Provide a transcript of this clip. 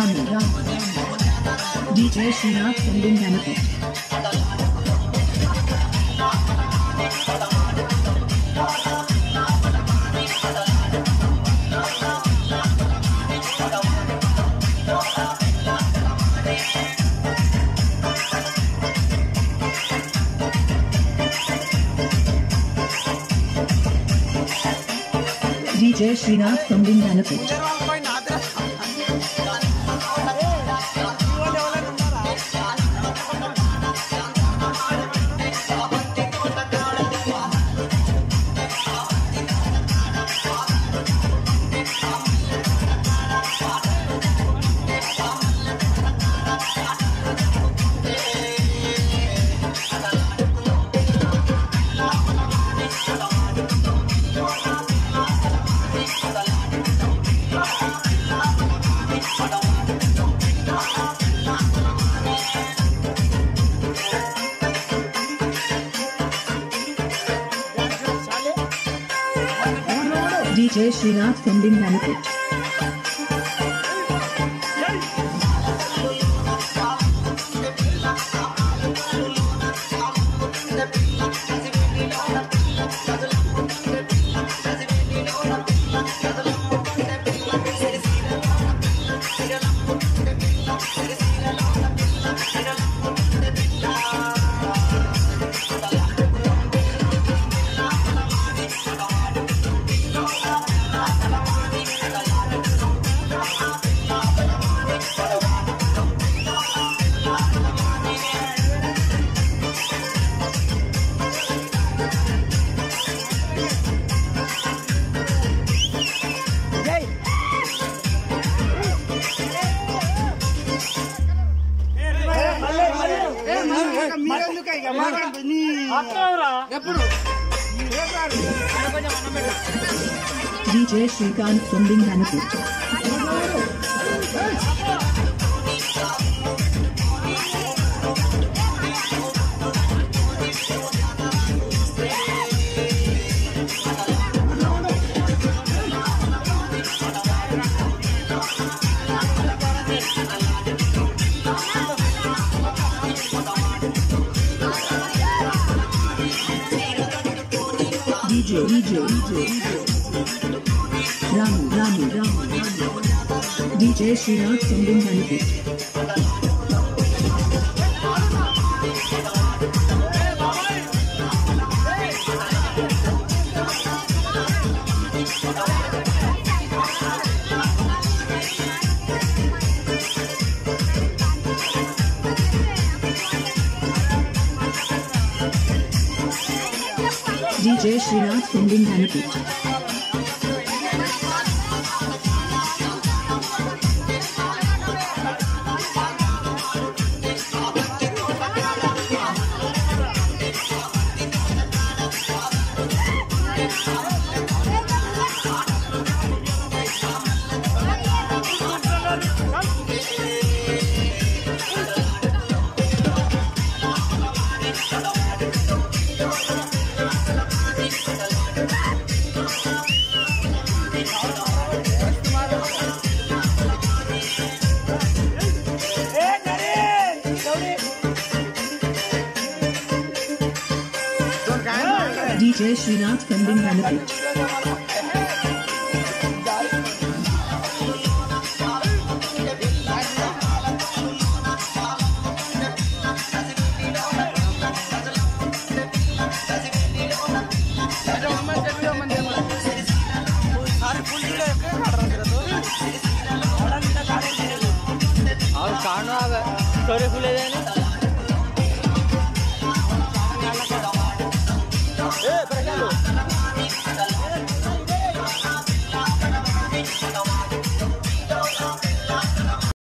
Ramu. DJ Srinath sending benefit. DJ Srinath sending benefit. DJ Srinath sending benefit. DJ Srikanth sending benefit. DJ DJ DJ Ramu Ramu Ramu DJ Srinath sending benefit. DJ Srinath sending benefit. जय श्रीनाथ राज कंडिंग benefit